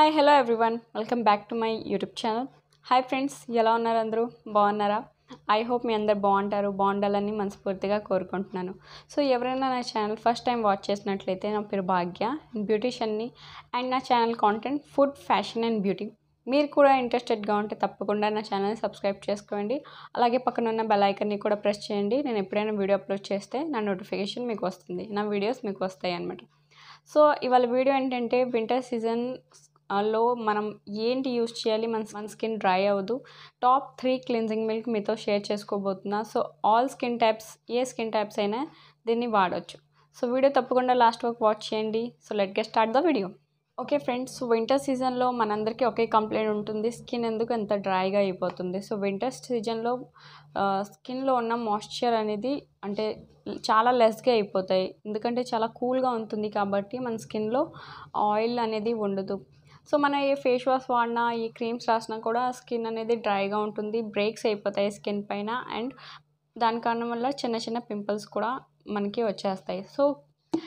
Hi hello everyone welcome back to my YouTube channel hi friends ఎలా ఉన్నారు అందరూ? బాగున్నారా? ఐ హోప్ మీ అందరు బాగుంటారు బాగుండాలని మనస్ఫూర్తిగా కోరుకుంటున్నాను. సో ఎవరైనా నా ఛానల్ ఫస్ట్ టైం వాచ్ చేసినట్లయితే నా పేరు భాగ్య బ్యూటీషియన్ని అండ్ నా channel content food fashion and beauty మీరు కూడా ఇంట్రెస్టెడ్గా ఉంటే తప్పకుండా నా ఛానల్ని సబ్స్క్రైబ్ చేసుకోండి. అలాగే పక్కన ఉన్న బెల్ ఐకన్ని కూడా ప్రెస్ చేయండి. నేను ఎప్పుడైనా వీడియో అప్లోడ్ చేస్తే నా నోటిఫికేషన్ మీకు వస్తుంది. నా వీడియోస్ మీకు వస్తాయి అన్నమాట సో ఇవాళ వీడియో ఏంటంటే వింటర్ సీజన్ లో మనం ఏంటి యూస్ చేయాలి? మన మన స్కిన్ డ్రై అవ్వదు. టాప్ త్రీ క్లిన్జింగ్ మిల్క్ మీతో షేర్ చేసుకోబోతున్నా. సో ఆల్ స్కిన్ టైప్స్ ఏ స్కిన్ టైప్స్ అయినా దీన్ని వాడవచ్చు సో వీడియో తప్పకుండా లాస్ట్ వరకు వాచ్ చేయండి. So let get start the video. Okay friends winter సీజన్లో మనందరికీ ఒకే కంప్లైంట్ ఉంటుంది. స్కిన్ ఎందుకు అంత డ్రైగా అయిపోతుంది? సో వింటర్ సీజన్లో స్కిన్లో ఉన్న మాయిశ్చర్ అనేది అంటే చాలా లెస్గా అయిపోతాయి. ఎందుకంటే చాలా కూల్గా ఉంటుంది కాబట్టి మన స్కిన్లో ఆయిల్ అనేది ఉండదు. సో మన ఏ ఫేస్ వాష్ వాడినా ఈ క్రీమ్స్ రాసినా కూడా స్కిన్ అనేది డ్రైగా ఉంటుంది. బ్రేక్స్ అయిపోతాయి స్కిన్ పైన అండ్ దాని కారణం వల్ల చిన్న చిన్న పింపుల్స్ కూడా మనకి వచ్చేస్తాయి. సో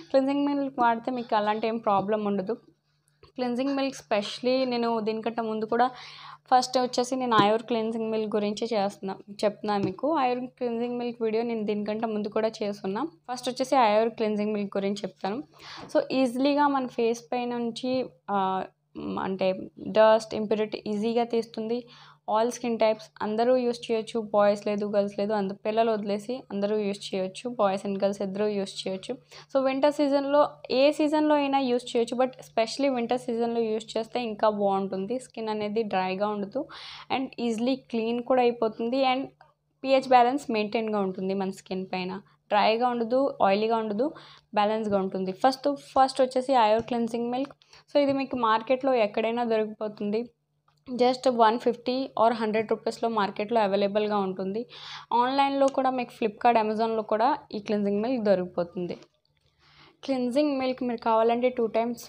క్లిన్జింగ్ మిల్క్ వాడితే మీకు అలాంటి ఏం ప్రాబ్లం ఉండదు. క్లిన్జింగ్ మిల్క్ స్పెషలీ నేను దీనికంటే ముందు కూడా ఫస్ట్ వచ్చేసి నేను ఆయుర్ క్లిన్జింగ్ మిల్క్ గురించి చేస్తున్నా చెప్తున్నాను మీకు. ఆయుర్ క్లిన్జింగ్ మిల్క్ వీడియో నేను దీనికంటే ముందు కూడా చేస్తున్నా. ఫస్ట్ వచ్చేసి ఆయుర్ క్లిన్జింగ్ మిల్క్ గురించి చెప్తాను. సో ఈజీలీగా మన ఫేస్ పై నుంచి అంటే డస్ట్ ఇంప్యూరిటీ ఈజీగా తీస్తుంది. ఆల్ స్కిన్ టైప్స్ అందరూ యూస్ చేయొచ్చు. బాయ్స్ లేదు గర్ల్స్ లేదు అందరు పిల్లలు వదిలేసి అందరూ యూస్ చేయొచ్చు. బాయ్స్ అండ్ గర్ల్స్ ఇద్దరూ యూస్ చేయొచ్చు. సో వింటర్ సీజన్లో ఏ సీజన్లో అయినా యూస్ చేయొచ్చు. బట్ స్పెషలీ వింటర్ సీజన్లో యూస్ చేస్తే ఇంకా బాగుంటుంది. స్కిన్ అనేది డ్రైగా ఉండదు. అండ్ ఈజీలీ క్లీన్ కూడా అయిపోతుంది. అండ్ పిహెచ్ బ్యాలెన్స్ మెయింటైన్గా ఉంటుంది మన స్కిన్ పైన. డ్రైగా ఉండదు ఆయిలీగా ఉండదు బ్యాలెన్స్గా ఉంటుంది. ఫస్ట్ ఫస్ట్ వచ్చేసి ఐయో క్లెన్సింగ్ మిల్క్. సో ఇది మీకు మార్కెట్లో ఎక్కడైనా దొరికిపోతుంది. Just one fifty or hundred రూపీస్లో మార్కెట్లో అవైలబుల్గా ఉంటుంది. ఆన్లైన్లో కూడా మీకు ఫ్లిప్కార్ట్ అమెజాన్లో కూడా ఈ క్లిన్జింగ్ మిల్క్ దొరికిపోతుంది. క్లిన్జింగ్ మిల్క్ మీరు కావాలంటే టూ టైమ్స్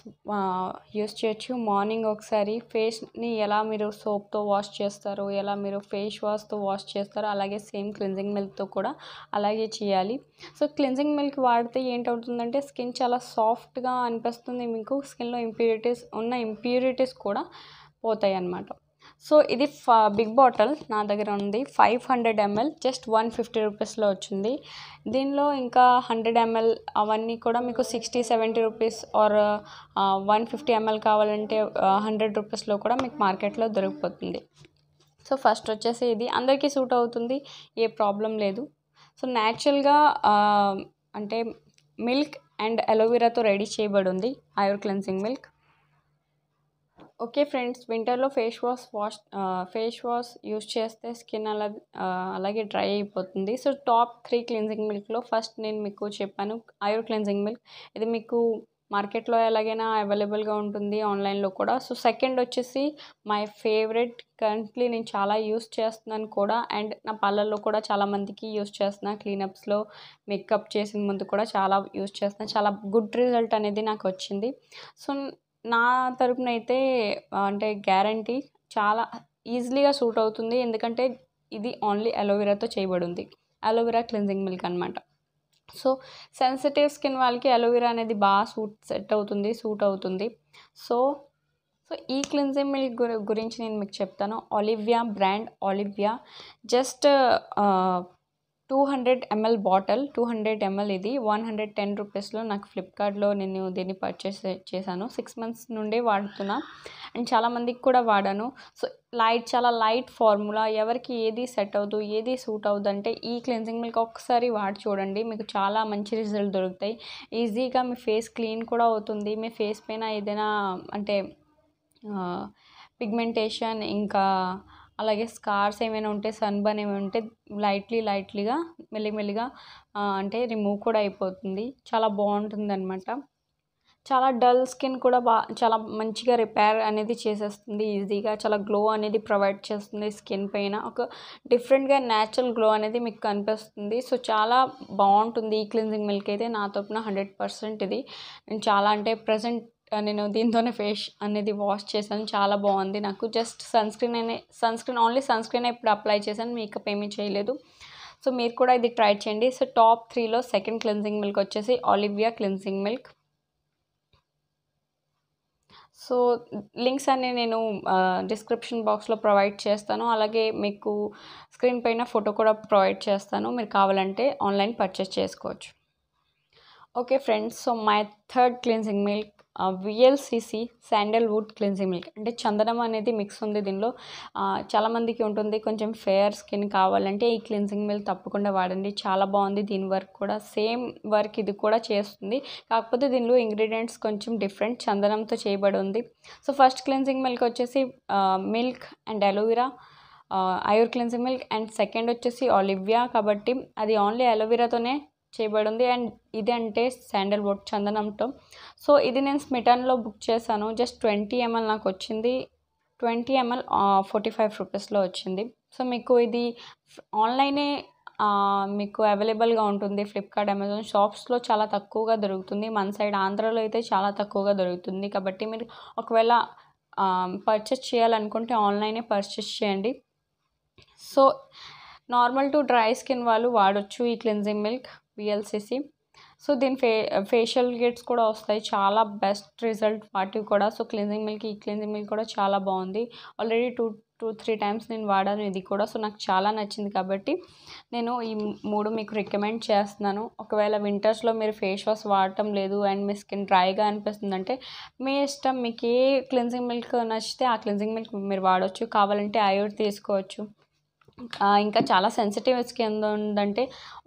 యూస్ చేయొచ్చు. మార్నింగ్ ఒకసారి ఫేస్ని ఎలా మీరు సోప్తో వాష్ చేస్తారో ఎలా మీరు ఫేస్ వాష్తో వాష్ చేస్తారో అలాగే సేమ్ క్లిన్జింగ్ మిల్క్తో కూడా అలాగే చేయాలి. సో క్లిన్జింగ్ మిల్క్ వాడితే ఏంటవుతుందంటే స్కిన్ చాలా సాఫ్ట్గా అనిపిస్తుంది మీకు. స్కిన్లో ఇంప్యూరిటీస్ ఉన్న ఇంప్యూరిటీస్ కూడా పోతాయి అన్నమాట సో ఇది ఫ బిగ్ బాటిల్. నా దగ్గర ఉంది. Five hundred ML just one fifty రూపీస్లో వచ్చింది. దీనిలో ఇంకా హండ్రెడ్ ఎంఎల్ అవన్నీ కూడా మీకు sixty seventy rupees or one fifty ML కావాలంటే హండ్రెడ్ రూపీస్లో కూడా మీకు మార్కెట్లో దొరికిపోతుంది. సో ఫస్ట్ వచ్చేసి ఇది. అందరికీ సూట్ అవుతుంది. ఏ ప్రాబ్లం లేదు. సో న్యాచురల్గా అంటే మిల్క్ అండ్ అలోవెరాతో రెడీ చేయబడి ఉంది. Ayur cleansing milk. Okay friends వింటర్లో face wash wash face wash use చేస్తే స్కిన్ అలా అలాగే డ్రై అయిపోతుంది. సో టాప్ త్రీ క్లిన్జింగ్ మిల్క్లో ఫస్ట్ నేను మీకు చెప్పాను ఆయుర్ క్లిన్జింగ్ మిల్క్. ఇది మీకు మార్కెట్లో ఎలాగైనా అవైలబుల్గా ఉంటుంది ఆన్లైన్లో కూడా. సో సెకండ్ వచ్చేసి మై ఫేవరెట్ కరెంట్లీ నేను చాలా యూస్ చేస్తున్నాను కూడా. అండ్ నా పార్లర్లో కూడా చాలా మందికి యూస్ చేస్తున్నాను క్లీనప్స్లో మేకప్ చేసిన ముందు కూడా చాలా యూస్ చేస్తున్నాను చాలా గుడ్ రిజల్ట్ అనేది నాకు వచ్చింది. సో నా తరపున అయితే అంటే గ్యారంటీ చాలా ఈజీలీగా సూట్ అవుతుంది. ఎందుకంటే ఇది ఓన్లీ అలోవెరాతో చేయబడింది. అలోవెరా క్లిన్జింగ్ మిల్క్ అనమాట సో సెన్సిటివ్ స్కిన్ వాళ్ళకి అలోవెరా అనేది బాగా సూట్ సెట్ అవుతుంది సూట్ అవుతుంది. సో సో ఈ క్లిన్జింగ్ మిల్క్ గురించి నేను మీకు చెప్తాను. Olivia brand Olivia just two hundred ML bottle two hundred ML ఇది. వన్ హండ్రెడ్ టెన్ రూపీస్లో నాకు ఫ్లిప్కార్ట్లో నేను దీన్ని పర్చేస్ చేశాను. సిక్స్ మంత్స్ నుండే వాడుతున్నా. అండ్ చాలామందికి కూడా వాడాను. సో లైట్ చాలా లైట్ ఫార్ములా. ఎవరికి ఏది సెట్ అవ్వదు ఏది సూట్ అవ్వదు అంటే ఈ క్లెన్జింగ్ మిల్క్ ఒకసారి వాడి చూడండి. మీకు చాలా మంచి రిజల్ట్ దొరుకుతాయి. ఈజీగా మీ ఫేస్ క్లీన్ కూడా అవుతుంది. మీ ఫేస్ పైన ఏదైనా అంటే పిగ్మెంటేషన్ ఇంకా అలాగే స్కార్స్ ఏమైనా ఉంటే సన్ బర్న్ ఏమైనా ఉంటే లైట్లీ లైట్లీగా మెల్లిమెల్లిగా అంటే రిమూవ్ కూడా అయిపోతుంది. చాలా బాగుంటుంది అనమాట చాలా డల్ స్కిన్ కూడా బా చాలా మంచిగా రిపేర్ అనేది చేసేస్తుంది ఈజీగా. చాలా గ్లో అనేది ప్రొవైడ్ చేస్తుంది స్కిన్ పైన. ఒక డిఫరెంట్గా న్యాచురల్ గ్లో అనేది మీకు కనిపిస్తుంది. సో చాలా బాగుంటుంది ఈ క్లిన్జింగ్ మిల్క్ అయితే నా తరపున హండ్రెడ్ పర్సెంట్ ఇది. నేను చాలా అంటే ప్రజెంట్ నేను దీంతోనే ఫేస్ అనేది వాష్ చేశాను. చాలా బాగుంది. నాకు జస్ట్ సన్ స్క్రీన్ అనే sunscreen only sunscreen ఇప్పుడు అప్లై చేశాను. మేకప్ ఏమీ చేయలేదు. సో మీరు కూడా ఇది ట్రై చేయండి. సో టాప్ త్రీలో సెకండ్ క్లిన్జింగ్ మిల్క్ వచ్చేసి Olivia cleansing milk. So links అన్ని నేను డిస్క్రిప్షన్ బాక్స్లో ప్రొవైడ్ చేస్తాను. అలాగే మీకు స్క్రీన్ పైన ఫోటో కూడా ప్రొవైడ్ చేస్తాను. మీరు కావాలంటే ఆన్లైన్ పర్చేస్ చేసుకోవచ్చు. Okay friends. So my third cleansing milk VLCC sandalwood cleansing milk అంటే చందనం అనేది మిక్స్ ఉంది దీనిలో. చాలామందికి ఉంటుంది. కొంచెం ఫేర్ స్కిన్ కావాలంటే ఈ క్లిన్జింగ్ మిల్క్ తప్పకుండా వాడండి. చాలా బాగుంది దీని వర్క్ కూడా. సేమ్ వర్క్ ఇది కూడా చేస్తుంది. కాకపోతే దీనిలో ఇంగ్రీడియంట్స్ కొంచెం డిఫరెంట్ చందనంతో చేయబడి ఉంది సో ఫస్ట్ క్లిన్జింగ్ మిల్క్ వచ్చేసి milk and aloe vera Ayur cleansing milk and second వచ్చేసి ఆలివ్యా కాబట్టి అది ఓన్లీ అలోవెరాతోనే చేయబడి ఉంది అండ్ ఇది అంటే శాండల్ వుడ్ చందనంతో. సో ఇది నేను స్మిటన్లో బుక్ చేశాను. జస్ట్ ట్వంటీ ఎంఎల్ నాకు వచ్చింది. ట్వంటీ ఎంఎల్ ఫార్టీ ఫైవ్ రూపీస్లో వచ్చింది. సో మీకు ఇది ఆన్లైనే మీకు అవైలబుల్గా ఉంటుంది. ఫ్లిప్కార్ట్ అమెజాన్ షాప్స్లో చాలా తక్కువగా దొరుకుతుంది. మన సైడ్ ఆంధ్రాలో అయితే చాలా తక్కువగా దొరుకుతుంది. కాబట్టి మీరు ఒకవేళ పర్చేస్ చేయాలనుకుంటే ఆన్లైనే పర్చేస్ చేయండి. So normal to dry skin వాళ్ళు వాడొచ్చు ఈ క్లిన్జింగ్ మిల్క్. విఎల్సిసి సో దీని ఫే ఫేషియల్ కిట్స్ కూడా వస్తాయి. చాలా బెస్ట్ రిజల్ట్ వాటివి కూడా. సో క్లిన్జింగ్ మిల్క్ ఈ క్లిన్జింగ్ మిల్క్ కూడా చాలా బాగుంది. Already two two three times నేను వాడాను ఇది కూడా. సో నాకు చాలా నచ్చింది కాబట్టి నేను ఈ మూడు మీకు రికమెండ్ చేస్తున్నాను. ఒకవేళ వింటర్స్లో మీరు ఫేస్ వాష్ వాడటం లేదు అండ్ మీ స్కిన్ డ్రైగా అనిపిస్తుందంటే మీ ఇష్టం మీకు ఏ క్లిన్జింగ్ మిల్క్ నచ్చితే ఆ క్లిన్జింగ్ మిల్క్ మీరు వాడవచ్చు కావాలంటే అయోడ్ తీసుకోవచ్చు. ఇంకా చాలా సెన్సిటివ్ స్కిన్ ఉందంటే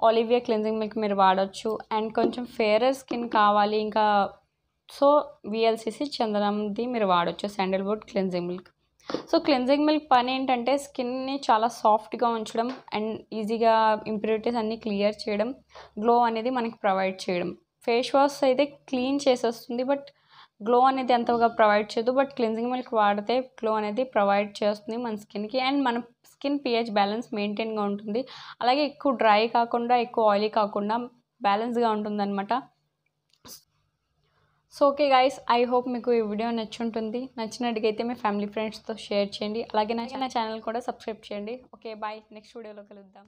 ఆలివియా క్లిన్జింగ్ మిల్క్ మీరు వాడచ్చు. అండ్ కొంచెం ఫేరర్ స్కిన్ కావాలి ఇంకా సో విఎల్సిసి చందనంది మీరు వాడచ్చు sandalwood cleansing milk so cleansing milk పని ఏంటంటే స్కిన్ని చాలా సాఫ్ట్గా ఉంచడం అండ్ ఈజీగా ఇంప్యూరిటీస్ అన్నీ క్లియర్ చేయడం గ్లో అనేది మనకి ప్రొవైడ్ చేయడం. ఫేస్ వాష్ అయితే క్లీన్ చేసేస్తుంది బట్ గ్లో అనేది అంతగా ప్రొవైడ్ చేయదు. బట్ క్లిన్జింగ్ మిల్క్ వాడితే గ్లో అనేది ప్రొవైడ్ చేస్తుంది మన స్కిన్కి అండ్ మన స్కిన్ పిహెచ్ బ్యాలెన్స్ మెయింటైన్గా ఉంటుంది. అలాగే ఎక్కువ డ్రై కాకుండా ఎక్కువ ఆయిలీ కాకుండా బ్యాలెన్స్గా ఉంటుందన్నమాట. So okay guys I hope మీకు ఈ వీడియో నచ్చుంటుంది. నచ్చినట్టుగైతే మీ ఫ్యామిలీ ఫ్రెండ్స్తో షేర్ చేయండి. అలాగే నా ఛానల్ కూడా సబ్స్క్రైబ్ చేయండి. Okay bye. నెక్స్ట్ వీడియోలో కలుద్దాం.